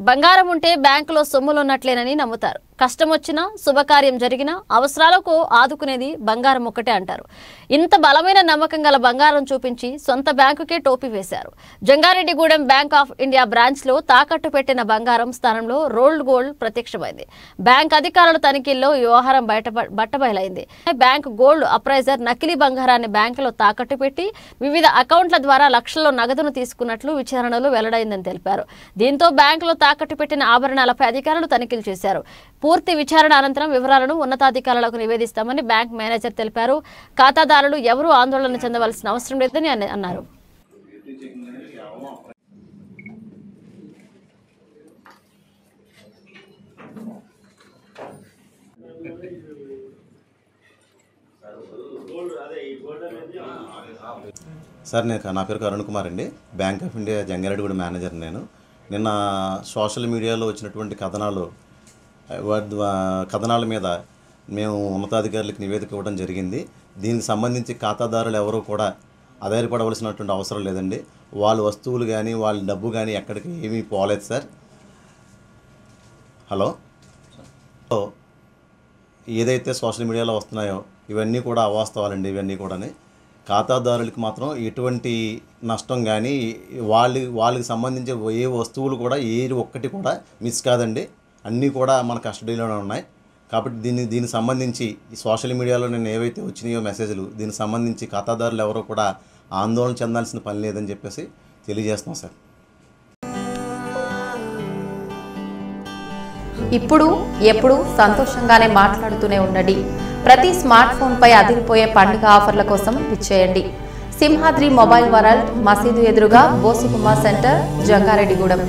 బంగారం ఉంటే బ్యాంకులో సొమ్ములున్నట్లేనని నమ్ముతారు. కష్టం వచ్చినా శుభకార్యం జరిగినా అవసరాలకు ఆదుకునేది బంగారం ఒక్కటే అంటారు. ఇంత బలమైన నమ్మకం గల బంగారం చూపించి సొంత బ్యాంకుకే టోపీ వేశారు. జంగారెడ్డిగూడెం బ్యాంక్ ఆఫ్ ఇండియా బ్రాంచ్లో తాకట్టు పెట్టిన బంగారం స్థానంలో రోల్డ్ గోల్డ్ ప్రత్యక్షమైంది. బ్యాంక్ అధికారుల తనిఖీల్లో ఈ వ్యవహారం బయట బట్టబయలైంది. బ్యాంక్ గోల్డ్ అప్రైజర్ నకిలీ బంగారాన్ని బ్యాంకులో తాకట్టు పెట్టి వివిధ అకౌంట్ల ద్వారా లక్షల్లో నగదును తీసుకున్నట్లు విచారణలో వెల్లడైందని తెలిపారు. దీంతో బ్యాంకులో తాకట్టు పెట్టిన ఆభరణాలపై అధికారులు తనిఖీలు చేశారు. పూర్తి విచారణ అనంతరం వివరాలను ఉన్నతాధికారులకు నివేదిస్తామని బ్యాంక్ మేనేజర్ తెలిపారు. ఖాతాదారులు ఎవరూ ఆందోళన చెందవలసిన అవసరం లేదని అన్నారు. సార్ నేను నా పేరు అరుణ్ కుమార్ అండి. Bank of India Jangareddygudem manager నేను. నిన్న సోషల్ మీడియాలో వచ్చినటువంటి కథనాలు వారి కథనాల మీద మేము ఉన్నతాధికారులకు నివేదిక ఇవ్వడం జరిగింది. దీనికి సంబంధించి ఖాతాదారులు ఎవరూ కూడా ఆధారపడవలసినటువంటి అవసరం లేదండి. వాళ్ళ వస్తువులు కానీ వాళ్ళ డబ్బు కానీ ఎక్కడికి ఏమీ పోలేదు సార్. హలో? ఏదైతే సోషల్ మీడియాలో వస్తున్నాయో ఇవన్నీ కూడా అవాస్తవాలండి ఇవన్నీ కూడాని. ఖాతాదారులకు మాత్రం ఎటువంటి నష్టం కానీ వాళ్ళ వాళ్ళకి సంబంధించి ఏ వస్తువులు కూడా ఏ ఒక్కటి కూడా మిస్ కాదండి. అన్నీ కూడా మన కస్టడీలోనే ఉన్నాయి. కాబట్టి దీన్ని దీనికి సంబంధించి ఈ సోషల్ మీడియాలో నేను ఏవైతే వచ్చినాయో మెసేజ్లు దీనికి సంబంధించి ఖాతాదారులు ఎవరో కూడా ఆందోళన చెందాల్సిన పని లేదని చెప్పేసి తెలియజేస్తున్నాం సార్. ఇప్పుడు ఎప్పుడు సంతోషంగానే మాట్లాడుతూనే ఉండండి. ప్రతి స్మార్ట్ ఫోన్పై అదిరిపోయే పండుగ ఆఫర్ల కోసం విచ్చేయండి. సింహాద్రి మొబైల్ వరల్డ్ మసీదు ఎదురుగా బోసుకుమార్ సెంటర్ జంగారెడ్డిగూడెం.